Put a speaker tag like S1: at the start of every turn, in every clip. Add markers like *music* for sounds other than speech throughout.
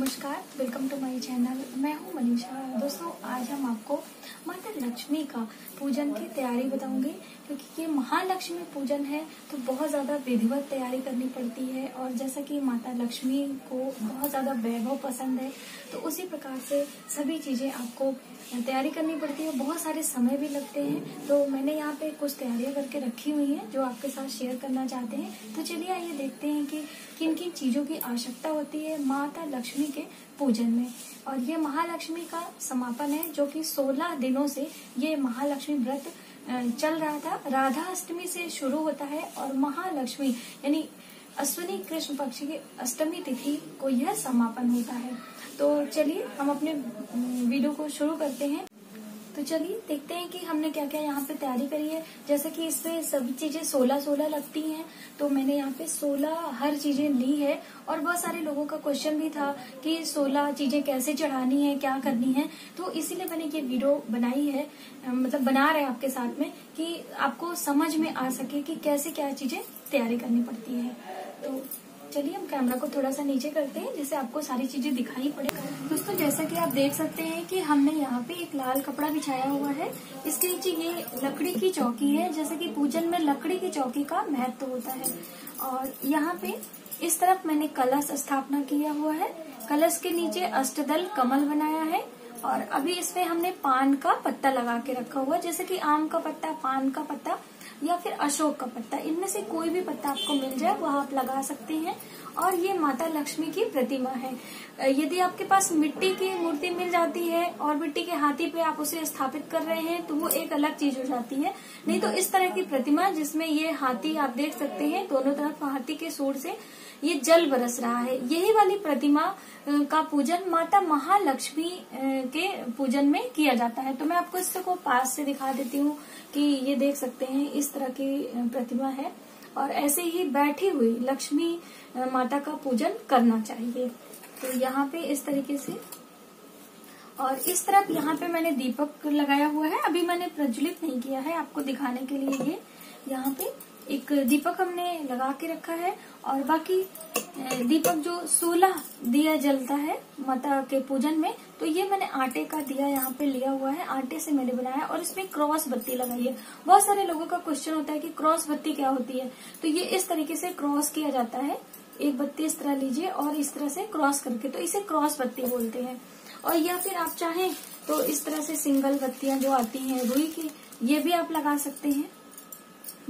S1: नमस्कार welcome to my channel मैं हूँ मनीषा। दोस्तों, आज हम आपको माता लक्ष्मी का पूजन की तैयारी बताऊँगी, क्योंकि ये महालक्ष्मी पूजन है तो बहुत ज़्यादा विधिवत तैयारी करनी पड़ती है, और जैसा कि माता लक्ष्मी को बहुत ज़्यादा वैभव पसंद है तो उसी प्रकार से सभी चीज़ें आपको तैयारी करनी पड़ती है। बहुत सारे समय भी लगते हैं तो मैंने यहाँ पे कुछ तैयारियाँ करके रखी हुई है, जो आपके साथ शेयर करना चाहते हैं। तो चलिए आइए देखते हैं कि किन किन चीज़ों की आवश्यकता होती है। माता लक्ष्मी के पूजन में। और ये महालक्ष्मी का समापन है, जो कि 16 दिनों से ये महालक्ष्मी व्रत चल रहा था। राधा अष्टमी से शुरू होता है और महालक्ष्मी, यानी अश्विनी कृष्ण पक्ष की अष्टमी तिथि को यह समापन होता है। तो चलिए, हम अपने वीडियो को शुरू करते हैं। तो चलिए देखते हैं कि हमने क्या क्या यहाँ पे तैयारी करी है। जैसे कि इसमें सभी चीज़ें सोलह सोलह लगती हैं तो मैंने यहाँ पे सोलह हर चीज़ें ली है। और बहुत सारे लोगों का क्वेश्चन भी था कि सोलह चीज़ें कैसे चढ़ानी है, क्या करनी है। तो इसीलिए मैंने ये वीडियो बनाई है मतलब बना रहे आपके साथ में, कि आपको समझ में आ सके कि कैसे क्या चीज़ें तैयारी करनी पड़ती है। तो चलिए हम कैमरा को थोड़ा सा नीचे करते हैं, जिससे आपको सारी चीज़ें दिखाई पड़े। दोस्तों, जैसा कि आप देख सकते हैं कि हमने यहाँ पे एक लाल कपड़ा बिछाया हुआ है। इसके नीचे ये लकड़ी की चौकी है, जैसे कि पूजन में लकड़ी की चौकी का महत्व होता है। और यहाँ पे इस तरफ़ मैंने कलश स्थापना किया हुआ है। कलश के नीचे अष्टदल कमल बनाया है। और अभी इसमें हमने पान का पत्ता लगा के रखा हुआ जैसे कि आम का पत्ता, पान का पत्ता। या फिर अशोक का पत्ता। इनमें से कोई भी पत्ता आपको मिल जाए, वह आप लगा सकते हैं। और ये माता लक्ष्मी की प्रतिमा है। यदि आपके पास मिट्टी की मूर्ति मिल जाती है और मिट्टी के हाथी पे आप उसे स्थापित कर रहे हैं तो वो एक अलग चीज़ हो जाती है। नहीं तो इस तरह की प्रतिमा जिसमें ये हाथी आप देख सकते हैं, दोनों तरफ़ हाथी के सूर से ये जल बरस रहा है। यही वाली प्रतिमा का पूजन माता महालक्ष्मी के पूजन में किया जाता है। तो मैं आपको इसको पास से दिखा देती हूँ कि ये देख सकते हैं, इस तरह की प्रतिमा है। और ऐसे ही बैठी हुई लक्ष्मी माता का पूजन करना चाहिए। तो यहाँ पे इस तरीके से। और इस तरफ़ यहाँ पे मैंने दीपक लगाया हुआ है। अभी मैंने प्रज्वलित नहीं किया है आपको दिखाने के लिए ये। यहाँ पे एक दीपक हमने लगा के रखा है और बाकी दीपक जो सोलह दिया जलता है माता के पूजन में तो ये मैंने आटे का दिया यहाँ पे लिया हुआ है, आटे से मैंने बनाया और इसमें क्रॉस बत्ती लगाई है। बहुत सारे लोगों का क्वेश्चन होता है कि क्रॉस बत्ती क्या होती है? तो ये इस तरीके से क्रॉस किया जाता है। एक बत्ती इस तरह लीजिए और इस तरह से क्रॉस करके तो इसे क्रॉस बत्ती बोलते हैं। और या फिर आप चाहें तो इस तरह से सिंगल बत्तियाँ जो आती हैं, रुई की, ये भी आप लगा सकते हैं।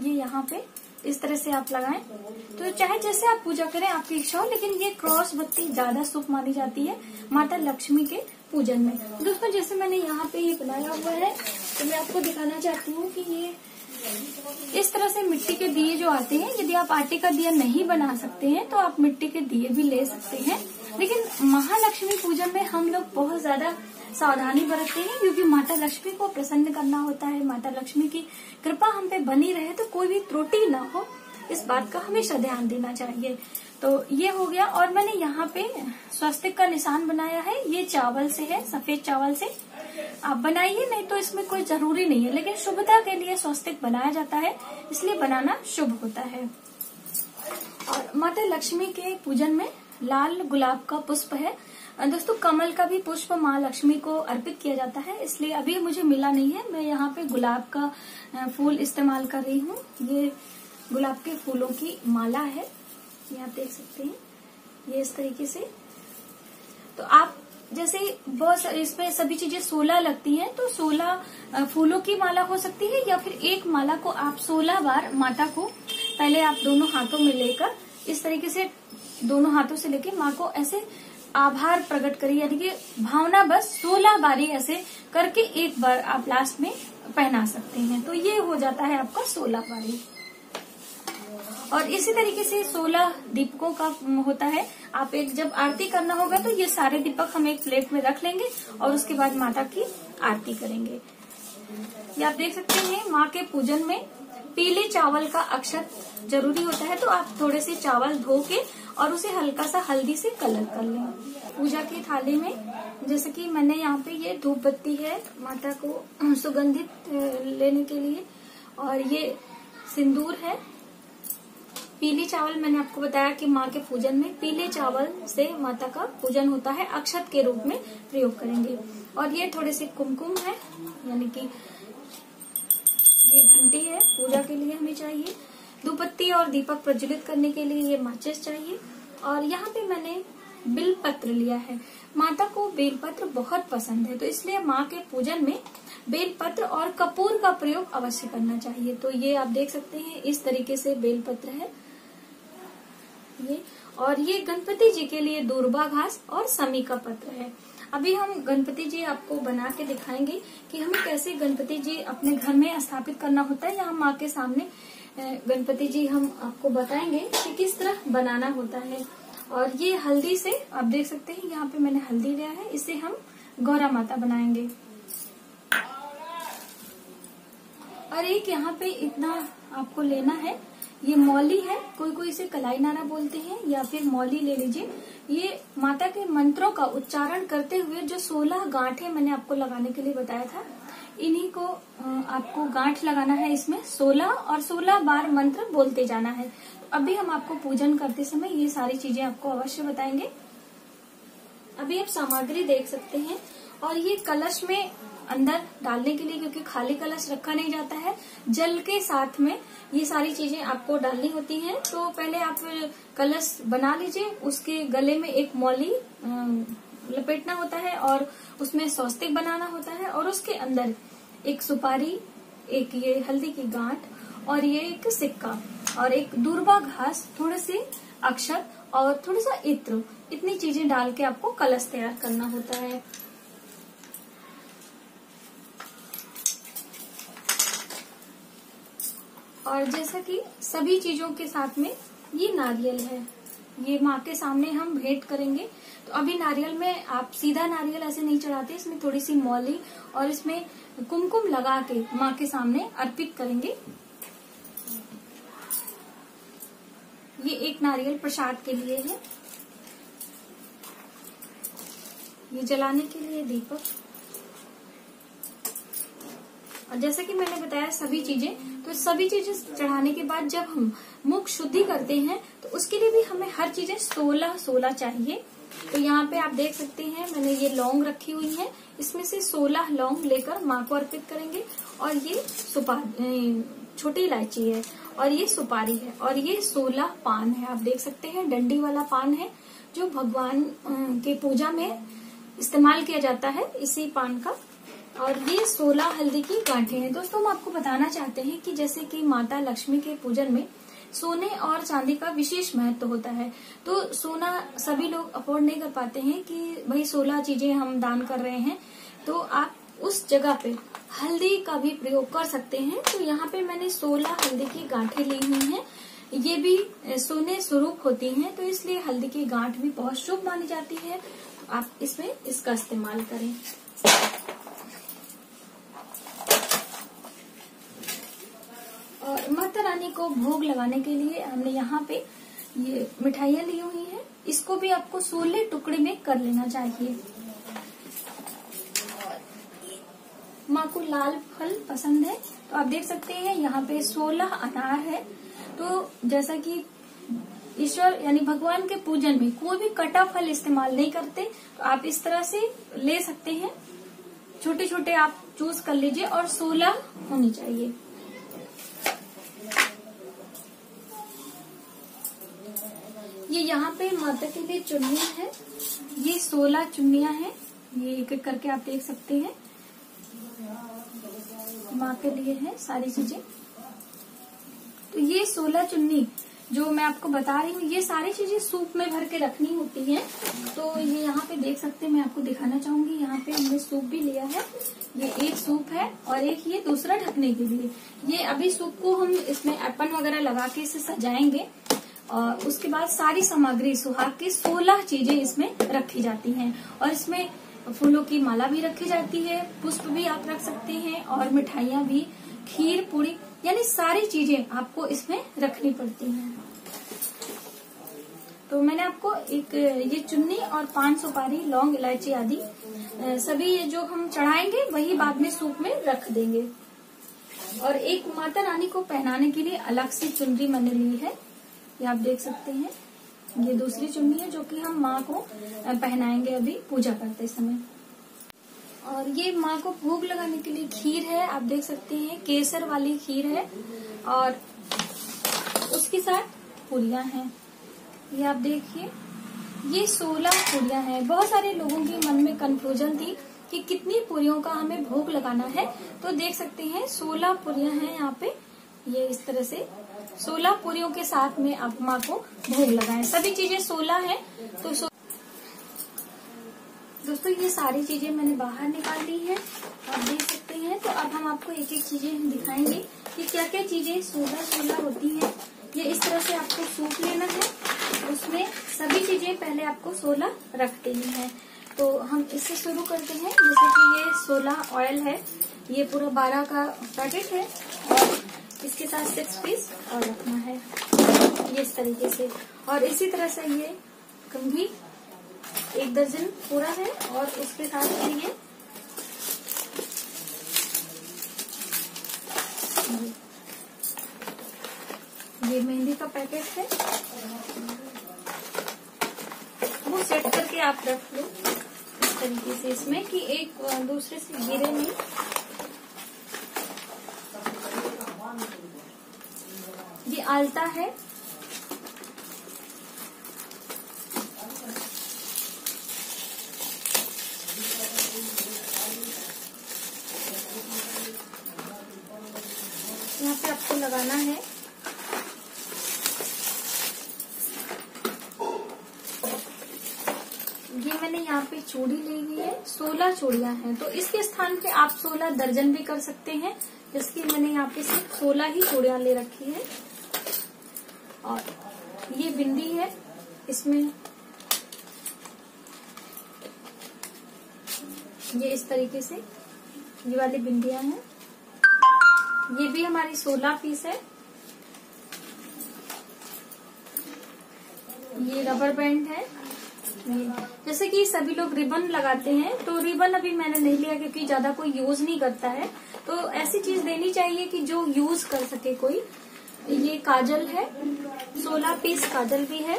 S1: ये यहाँ पे इस तरह से आप लगाएँ। तो चाहे जैसे आप पूजा करें, आपकी इच्छा हो, लेकिन ये क्रॉस बत्ती ज़्यादा शुभ मानी जाती है माता लक्ष्मी के पूजन में। दोस्तों, जैसे मैंने यहाँ पे ये बनाया हुआ है तो मैं आपको दिखाना चाहती हूँ कि ये इस तरह से मिट्टी के दिए जो आते हैं, यदि आप आटे का दिया नहीं बना सकते हैं तो आप मिट्टी के दिए भी ले सकते हैं। लेकिन महालक्ष्मी पूजन में हम लोग बहुत ज़्यादा सावधानी बरतते हैं, क्योंकि माता लक्ष्मी को प्रसन्न करना होता है। माता लक्ष्मी की कृपा हम पे बनी रहे तो कोई भी त्रुटि न हो। इस बात का हमेशा ध्यान देना चाहिए। तो ये हो गया, और मैंने यहाँ पे स्वस्तिक का निशान बनाया है। ये चावल से है, सफ़ेद चावल से। आप बनाइए, नहीं तो इसमें कोई ज़रूरी नहीं है, लेकिन शुभता के लिए स्वस्तिक बनाया जाता है, इसलिए बनाना शुभ होता है। और माता लक्ष्मी के पूजन में लाल गुलाब का पुष्प है दोस्तों कमल का भी पुष्प माँ लक्ष्मी को अर्पित किया जाता है, इसलिए अभी मुझे मिला नहीं है। मैं यहाँ पे गुलाब का फूल इस्तेमाल कर रही हूँ। ये गुलाब के फूलों की माला है। ये आप देख सकते हैं। ये इस तरीके से। तो आप जैसे बहुत इसमें सभी चीज़ें सोलह लगती हैं तो सोलह फूलों की माला हो सकती है या फिर एक माला को आप सोलह बार माता को पहले आप दोनों हाथों में लेकर इस तरीके से, दोनों हाथों से लेके माँ को ऐसे आभार प्रकट करिए यानी कि भावना बस सोलह बारी ऐसे करके एक बार आप लास्ट में पहना सकते हैं। तो ये हो जाता है आपका सोलह बारी। और इसी तरीके से सोलह दीपकों का होता है। आप एक जब आरती करना होगा तो ये सारे दीपक हम एक प्लेट में रख लेंगे और उसके बाद माता की आरती करेंगे। ये आप देख सकते हैं, माँ के पूजन में पीले चावल का अक्षर ज़रूरी होता है तो आप थोड़े से चावल धो के और उसे हल्का सा हल्दी से कलर कर लें। पूजा की थाली में, जैसे कि मैंने यहाँ पे ये धूप बत्ती है माता को *clears throat* सुगंधित लेने के लिए, और ये सिंदूर है। पीली चावल मैंने आपको बताया कि माँ के पूजन में पीले चावल से माता का पूजन होता है, अक्षत के रूप में प्रयोग करेंगे। और ये थोड़े से कुमकुम है, यानी कि ये घंटी है, पूजा के लिए हमें चाहिए। दुपत्ती और दीपक प्रज्वलित करने के लिए ये माचिस चाहिए। और यहाँ पे मैंने बिल पत्र लिया है। माता को बेलपत्र बहुत पसंद है तो इसलिए माँ के पूजन में बेलपत्र और कपूर का प्रयोग अवश्य करना चाहिए। तो ये आप देख सकते हैं, इस तरीके से बेलपत्र है। ये, और ये गणपति जी के लिए दूरबा घास और समी का पत्र है। अभी हम गणपति जी आपको बना के दिखाएँगे कि हमें कैसे गणपति जी अपने घर में स्थापित करना होता है। यहाँ माँ के सामने गणपति जी, हम आपको बताएँगे कि किस तरह बनाना होता है। और ये हल्दी से, आप देख सकते हैं, यहाँ पे मैंने हल्दी लिया है। इसे हम गौरा माता बनाएँगे। और एक यहाँ पे इतना आपको लेना है। ये मौली है। कोई कोई इसे कलाई नारा बोलते हैं, या फिर मौली ले लीजिए। ये माता के मंत्रों का उच्चारण करते हुए जो सोलह गांठे मैंने आपको लगाने के लिए बताया था इन्हीं को आपको गांठ लगाना है इसमें सोलह और सोलह बार मंत्र बोलते जाना है। अभी हम आपको पूजन करते समय ये सारी चीज़ें आपको अवश्य बताएँगे। अभी आप सामग्री देख सकते हैं और ये कलश में अंदर डालने के लिए, क्योंकि खाली कलश रखा नहीं जाता है, जल के साथ में ये सारी चीज़ें आपको डालनी होती हैं। तो पहले आप कलश बना लीजिए, उसके गले में एक मौली लपेटना होता है और उसमें स्वस्तिक बनाना होता है और उसके अंदर एक सुपारी, एक ये हल्दी की गांठ और ये एक सिक्का और एक दूरबा घास, थोड़े से अक्षर और थोड़ा सा इत्र। इतनी चीज़ें डाल के आपको कलश तैयार करना होता है। और जैसा कि सभी चीज़ों के साथ में ये नारियल है। ये माँ के सामने हम भेंट करेंगे। तो अभी नारियल में आप सीधा नारियल ऐसे नहीं चढ़ाते, इसमें थोड़ी सी मौली और इसमें कुमकुम लगा के माँ के सामने अर्पित करेंगे। ये एक नारियल प्रसाद के लिए है। ये जलाने के लिए दीपक। और जैसा कि मैंने बताया सभी चीज़ें तो सभी चीज़ें चढ़ाने के बाद जब हम मुख शुद्धि करते हैं तो उसके लिए भी हमें हर चीज़ें सोलह सोलह चाहिए। तो यहाँ पे आप देख सकते हैं, मैंने ये लौंग रखी हुई है। इसमें से सोलह लौंग लेकर माँ को अर्पित करेंगे। और ये सुपारी छोटी इलायची है, और ये सुपारी है, और ये सोलह पान है। आप देख सकते हैं, डंडी वाला पान है, जो भगवान के पूजा में इस्तेमाल किया जाता है इसी पान का। और ये सोलह हल्दी की गांठे हैं। दोस्तों, हम आपको बताना चाहते हैं कि जैसे कि माता लक्ष्मी के पूजन में सोने और चांदी का विशेष महत्व होता है। तो सोना सभी लोग अफोर्ड नहीं कर पाते हैं कि भाई सोलह चीज़ें हम दान कर रहे हैं। तो आप उस जगह पे हल्दी का भी प्रयोग कर सकते हैं। तो यहाँ पे मैंने सोलह हल्दी की गांठें ली हुई हैं। ये भी सोने स्वरूप होती हैं तो इसलिए हल्दी की गांठ भी बहुत शुभ मानी जाती है। आप इसमें इसका इस्तेमाल करें। और माता रानी को भोग लगाने के लिए हमने यहाँ पे ये मिठाइयाँ ली हुई हैं। इसको भी आपको सोलह टुकड़े में कर लेना चाहिए। माँ को लाल फल पसंद है। तो आप देख सकते हैं यहाँ पे सोलह अनार है। तो जैसा कि ईश्वर यानी भगवान के पूजन में कोई भी कटा फल इस्तेमाल नहीं करते तो आप इस तरह से ले सकते हैं। छोटे छोटे आप चूज़ कर लीजिए और सोलह होनी चाहिए। ये यहाँ पे माता के लिए चुन्निया है। ये सोलह चुन्निया है। ये एक एक करके आप देख सकते हैं। माँ के लिए है सारी चीज़ें। तो ये सोलह चुन्नी, जो मैं आपको बता रही हूँ, ये सारी चीज़ें सूप में भर के रखनी होती हैं। तो ये यहाँ पे देख सकते हैं, मैं आपको दिखाना चाहूँगी। यहाँ पे हमने सूप भी लिया है। ये एक सूप है और एक ये दूसरा ढकने के लिए। ये अभी सूप को हम इसमें एपन वगैरह लगा के इसे सजाएँगे। और उसके बाद सारी सामग्री, सुहाग की सोलह चीज़ें इसमें रखी जाती हैं। और इसमें फूलों की माला भी रखी जाती है, पुष्प भी आप रख सकते हैं और मिठाइयाँ भी, खीर पूरी यानी सारी चीज़ें आपको इसमें रखनी पड़ती हैं। तो मैंने आपको एक, ये चुन्नी और पान सुपारी, लौंग, इलायची आदि सभी ये जो हम चढ़ाएँगे, वही बाद में सूप में रख देंगे। और एक माता रानी को पहनाने के लिए अलग से चुनरी मैंने ली है। ये आप देख सकते हैं। ये दूसरी चुन्नी है जो कि हम माँ को पहनाएँगे अभी पूजा करते समय। और ये माँ को भोग लगाने के लिए खीर है। आप देख सकते हैं, केसर वाली खीर है और उसके साथ पुड़िया हैं। ये आप देखिए, ये सोलह पुड़िया हैं। बहुत सारे लोगों के मन में कंफ्यूजन थी कि कितनी पुरियों का हमें भोग लगाना है। तो देख सकते हैं, सोलह पुरिया हैं यहाँ पे। ये इस तरह से सोलह पुरियों के साथ में आप माँ को भोग लगाएँ। सभी चीज़ें सोलह है तो सो... दोस्तों, ये सारी चीज़ें मैंने बाहर निकाल ली है, आप देख सकते हैं। तो अब हम आपको एक एक चीज़ें दिखाएँगे कि क्या क्या चीज़ें सोलह सोलह होती हैं। ये इस तरह से आपको सूप लेना है, उसमें सभी चीज़ें पहले आपको सोलह रख देनी है। तो हम इससे शुरू करते हैं। जैसे कि ये सोलह ऑयल है, ये पूरा बारह का पैकेट है, और इसके साथ सिक्स पीस और रखना है। ये इस तरीके से। और इसी तरह से ये कंघी एक दर्जन पूरा है और उसके साथ में ये ये मेहंदी का पैकेट है। वो सेट करके आप रख लो। इस तरीके से इसमें कि एक दूसरे से गिरे नहीं। आलता है। यहाँ पे आपको लगाना है। ये मैंने यहाँ पे चूड़ी ली हुई है, सोलह चूड़ियाँ हैं। तो इसके स्थान पे आप सोलह दर्जन भी कर सकते हैं जिसकी मैंने यहाँ पे सिर्फ़ सोलह ही चूड़ियाँ ले रखी है। ये बिंदी है, इसमें ये इस तरीके से ये वाली बिंदियाँ हैं। ये भी हमारी सोलह पीस है। ये रबर बैंड है। जैसे कि सभी लोग रिबन लगाते हैं तो रिबन अभी मैंने नहीं लिया क्योंकि ज़्यादा कोई यूज़ नहीं करता है। तो ऐसी चीज़ देनी चाहिए कि जो यूज़ कर सके कोई। ये काजल है, सोलह पीस काजल भी है।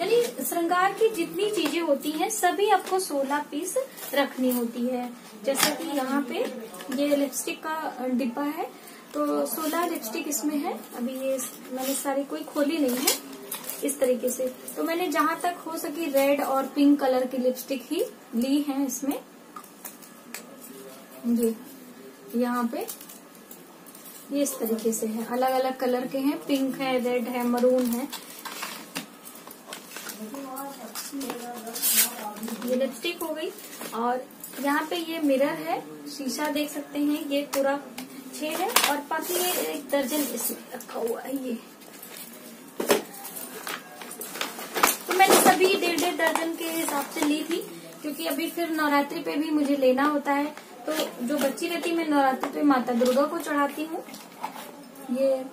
S1: यानी श्रृंगार की जितनी चीज़ें होती हैं, सभी आपको सोलह पीस रखनी होती है। जैसे कि यहाँ पे ये लिपस्टिक का डिब्बा है तो सोलह लिपस्टिक इसमें है। अभी ये मैंने सारी कोई खोली नहीं है इस तरीके से। तो मैंने जहाँ तक हो सकी रेड और पिंक कलर की लिपस्टिक ही ली है इसमें। ये, यहाँ पे ये इस तरीके से है। अलग अलग कलर के हैं। पिंक है, रेड है, मरून है। ये लिपस्टिक हो गई। और यहाँ पे ये मिरर है। शीशा देख सकते हैं। ये पूरा छह है। और बाकी ये एक दर्जन इसमें रखा हुआ है ये। तो मैंने सभी डेढ़ डेढ़ दर्जन के हिसाब से ली थी। क्योंकि अभी फिर नवरात्रि पे भी मुझे लेना होता है। तो जो बच्ची रहती मैं नवरात्रि पे माता दुर्गा को चढ़ाती हूँ। ये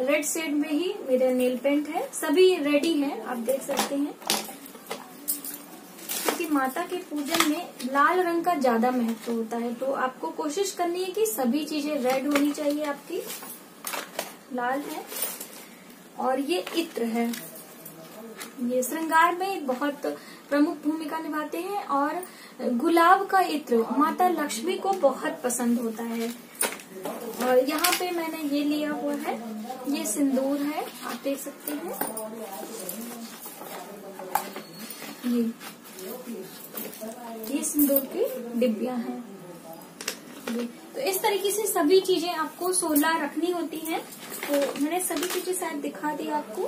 S1: रेड शेड में ही मेरा नेल पेंट है। सभी रेडी है, आप देख सकते हैं। क्योंकि माता के पूजन में लाल रंग का ज़्यादा महत्व होता है तो आपको कोशिश करनी है कि सभी चीज़ें रेड होनी चाहिए आपकी। लाल है। और ये इत्र है। ये श्रृंगार में बहुत प्रमुख भूमिका निभाते हैं और गुलाब का इत्र, माता लक्ष्मी को बहुत पसंद होता है। और यहाँ पे मैंने ये लिया हुआ है। ये सिंदूर है, आप देख सकते हैं। ये ये सिंदूर की डिब्बिया है। तो इस तरीके से सभी चीज़ें आपको सोलह रखनी होती हैं। तो मैंने सभी चीज़ें शायद दिखा दी आपको।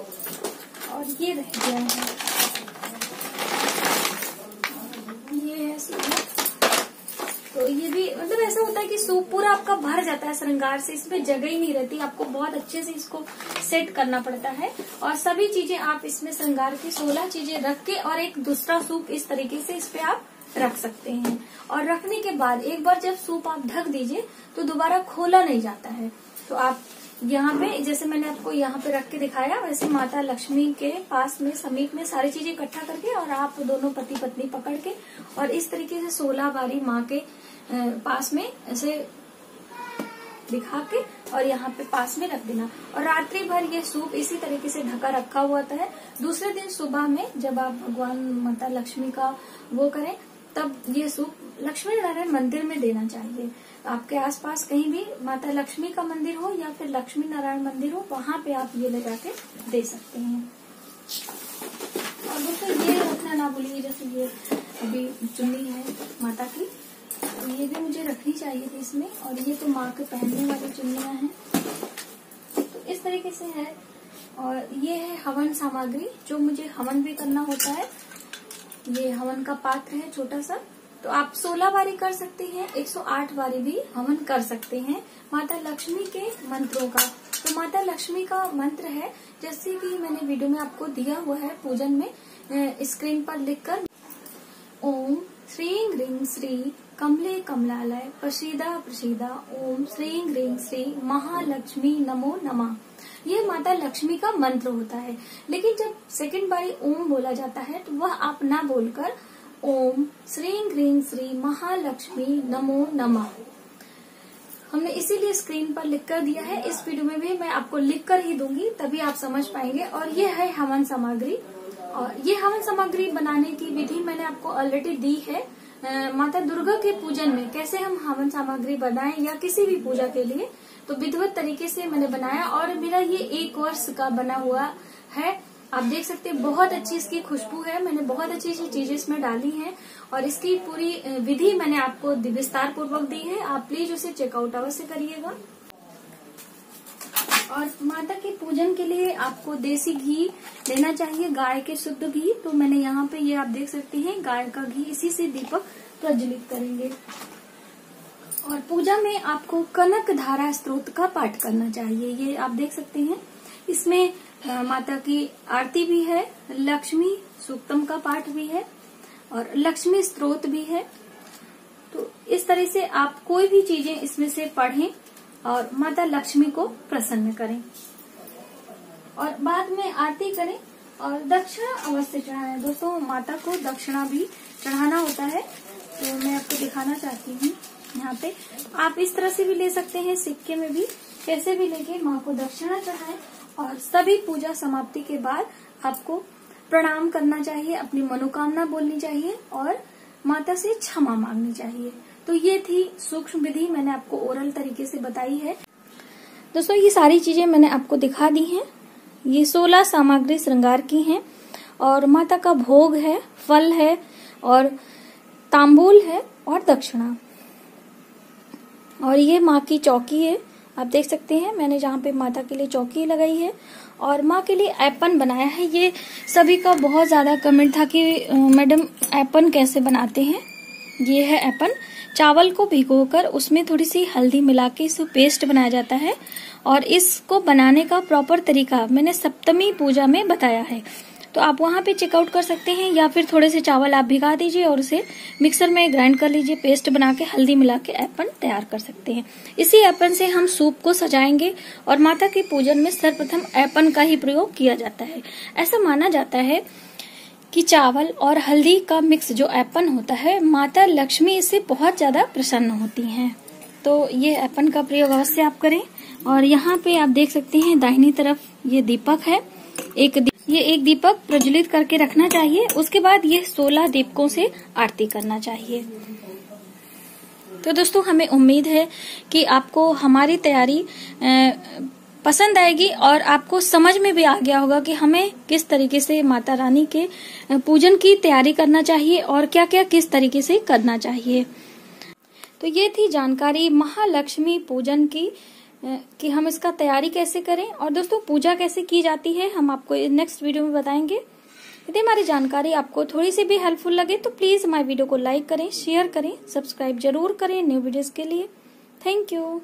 S1: और ये रह गया है ये है सोलह तो ये भी मतलब ऐसा होता है कि सूप पूरा आपका भर जाता है श्रृंगार से, इसमें जगह ही नहीं रहती, आपको बहुत अच्छे से इसको सेट करना पड़ता है। और सभी चीज़ें आप इसमें श्रृंगार की सोलह चीज़ें रख के और एक दूसरा सूप इस तरीके से इस पे आप रख सकते हैं। और रखने के बाद, एक बार जब सूप आप ढक दीजिए तो दोबारा खोला नहीं जाता है। तो आप यहाँ पे, जैसे मैंने आपको यहाँ पे रख के दिखाया, वैसे माता लक्ष्मी के पास में, समीप में सारी चीज़ें इकट्ठा करके और आप दोनों पति पत्नी पकड़ के और इस तरीके से सोलह बारी माँ के पास में ऐसे दिखा के और यहाँ पे पास में रख देना। और रात्रि भर ये सूप इसी तरीके से ढका रखा हुआ होता है। दूसरे दिन सुबह में जब आप भगवान माता लक्ष्मी का वो करें, तब ये सूप लक्ष्मी नारायण मंदिर में देना चाहिए। आपके आसपास कहीं भी माता लक्ष्मी का मंदिर हो या फिर लक्ष्मी नारायण मंदिर हो, वहाँ पे आप ये लगा के दे सकते हैं। और दोस्तों ये रखना ना भूलिए, जैसे ये अभी चुन्नी है माता की। ये भी मुझे रखनी चाहिए थी इसमें, और ये तो माँ के पहनने वाली चुन्नियाँ हैं। तो इस तरीके से है। और ये है हवन सामग्री, जो मुझे हवन भी करना होता है। ये हवन का पात्र है छोटा सा। तो आप 16 बारी कर सकते हैं 108 बारी भी हवन कर सकते हैं माता लक्ष्मी के मंत्रों का। तो माता लक्ष्मी का मंत्र है, जैसे कि मैंने वीडियो में आपको दिया हुआ है पूजन में स्क्रीन पर लिखकर। ओम श्री ग्रीं श्री कमले कमलालय प्रसिदा प्रसिदा, ओम श्री ग्रीं श्री महालक्ष्मी नमो नमः। ये माता लक्ष्मी का मंत्र होता है, लेकिन जब सेकंड बारी ओम बोला जाता है तो वह आप ना बोलकर ओम श्री ग्रीं श्री महालक्ष्मी नमो नमः। हमने इसीलिए स्क्रीन पर लिख कर दिया है, इस वीडियो में भी मैं आपको लिख कर ही दूँगी, तभी आप समझ पाएँगे, और ये है हवन सामग्री। और ये हवन सामग्री बनाने की विधि मैंने आपको ऑलरेडी दी है। माता दुर्गा के पूजन में कैसे हम हवन सामग्री बनाएँ या किसी भी पूजा के लिए तो विधिवत तरीके से मैंने बनाया और मेरा ये एक वर्ष का बना हुआ है। आप देख सकते हैं, बहुत अच्छी इसकी खुशबू है। मैंने बहुत अच्छी अच्छी चीज़ें इसमें डाली हैं और इसकी पूरी विधि मैंने आपको विस्तार पूर्वक दी है। आप प्लीज़ उसे चेकआउट अवश्य करिएगा। और माता के पूजन के लिए आपको देसी घी लेना चाहिए, गाय के शुद्ध घी। तो मैंने यहाँ पे ये आप देख सकते हैं, गाय का घी इसी से दीपक प्रज्वलित करेंगे। और पूजा में आपको कनक धारा स्त्रोत का पाठ करना चाहिए, ये आप देख सकते हैं। इसमें माता की आरती भी है, लक्ष्मी सूक्तम का पाठ भी है, और लक्ष्मी स्त्रोत भी है। तो इस तरह से आप कोई भी चीज़ें इसमें से पढ़ें और माता लक्ष्मी को प्रसन्न करें। और बाद में आरती करें और दक्षिणा अवश्य चढ़ाएँ। दोस्तों, माता को दक्षिणा भी चढ़ाना होता है तो मैं आपको दिखाना चाहती हूँ। यहाँ पे आप इस तरह से भी ले सकते हैं, सिक्के में भी। कैसे भी लेके माँ को दक्षिणा चढ़ाएँ और सभी पूजा समाप्ति के बाद आपको प्रणाम करना चाहिए, अपनी मनोकामना बोलनी चाहिए और माता से क्षमा मांगनी चाहिए। तो ये थी सूक्ष्म विधि मैंने आपको ओरल तरीके से बताई है। दोस्तों, ये सारी चीज़ें मैंने आपको दिखा दी हैं। ये सोलह सामग्री श्रृंगार की हैं और माता का भोग है, फल है और तांबूल है और दक्षिणा। और ये माँ की चौकी है। आप देख सकते हैं, मैंने जहाँ पे माता के लिए चौकी लगाई है और माँ के लिए एपन बनाया है। ये सभी का बहुत ज़्यादा कमेंट था कि मैडम, ऐपन कैसे बनाते हैं? ये है ऐपन। चावल को भिगोकर उसमें थोड़ी सी हल्दी मिला के इसे पेस्ट बनाया जाता है और इसको बनाने का प्रॉपर तरीका मैंने सप्तमी पूजा में बताया है। तो आप वहाँ पे चेकआउट कर सकते हैं या फिर थोड़े से चावल आप भिगा दीजिए और उसे मिक्सर में ग्राइंड कर लीजिए पेस्ट बना के, हल्दी मिला के एपन तैयार कर सकते हैं। इसी एपन से हम सूप को सजाएँगे और माता के पूजन में सर्वप्रथम एपन का ही प्रयोग किया जाता है। ऐसा माना जाता है कि चावल और हल्दी का मिक्स जो एपन होता है, माता लक्ष्मी इससे बहुत ज़्यादा प्रसन्न होती हैं। तो ये एपन का प्रयोग अवश्य आप करें। और यहाँ पे आप देख सकते हैं दाहिनी तरफ़ ये दीपक है। एक ये एक दीपक प्रज्वलित करके रखना चाहिए। उसके बाद ये सोलह दीपकों से आरती करना चाहिए। तो दोस्तों, हमें उम्मीद है कि आपको हमारी तैयारी पसंद आएगी और आपको समझ में भी आ गया होगा कि हमें किस तरीके से माता रानी के पूजन की तैयारी करना चाहिए और क्या क्या किस तरीके से करना चाहिए। तो ये थी जानकारी महालक्ष्मी पूजन की कि हम इसका तैयारी कैसे करें और दोस्तों, पूजा कैसे की जाती है, हम आपको नेक्स्ट वीडियो में बताएँगे। यदि हमारी जानकारी आपको थोड़ी सी भी हेल्पफुल लगे तो प्लीज़ हमारे वीडियो को लाइक करें शेयर करें सब्सक्राइब ज़रूर करें न्यू वीडियोज़ के लिए। Thank you